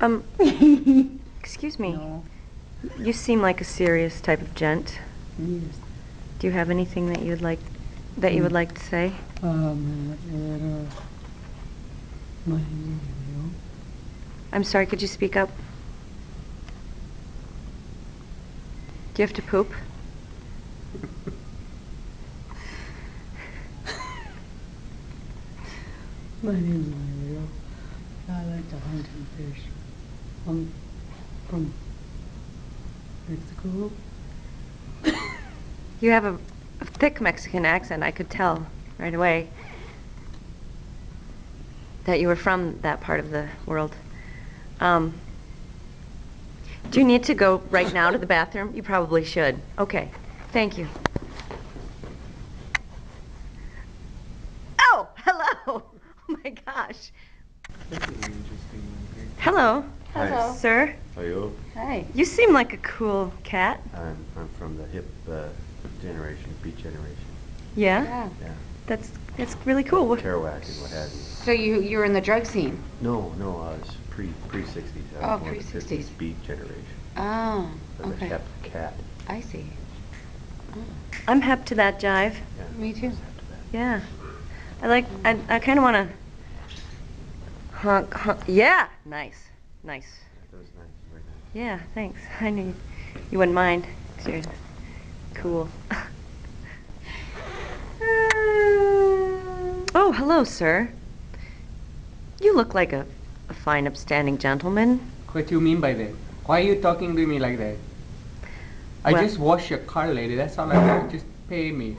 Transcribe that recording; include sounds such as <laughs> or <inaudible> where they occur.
<laughs> Excuse me. No. You seem like a serious type of gent. Yes. Do you have anything that you'd like that you would like to say? Um. I'm sorry, could you speak up? Do you have to poop? My name is Mario. I like to hunt and fish. I'm from Mexico. You have a, a thick Mexican accent. I could tell right away that you were from that part of the world. Um, do you need to go right now to the bathroom? You probably should. Okay. Thank you. Oh, hello. <laughs> Oh my gosh. This an interesting one Hello. Hi. Hello. Sir. Are you? Hi. you seem like a cool cat. I'm, I'm from the hip uh, generation, beat generation. Yeah? Yeah. Yeah. That's that's really cool. What- Kerouac and what have you. So you you were in the drug scene. No, no, I was pre pre sixties. I Oh, was more the pre-sixties. 50s beat generation. Oh, I was okay. a hep cat. I see. I'm hep to that jive. Yeah. Me too. I was hep to that. Yeah. I like, I, I kind of want to honk, honk. Yeah. Nice. Nice. That was nice. Very nice. Yeah, thanks. <laughs> I knew you wouldn't mind. you're cool. <laughs> oh, hello, sir. You look like a, a fine, upstanding gentleman. What do you mean by that? Why are you talking to me like that? I Well- just wash your car, lady. That's all I want. Just pay me.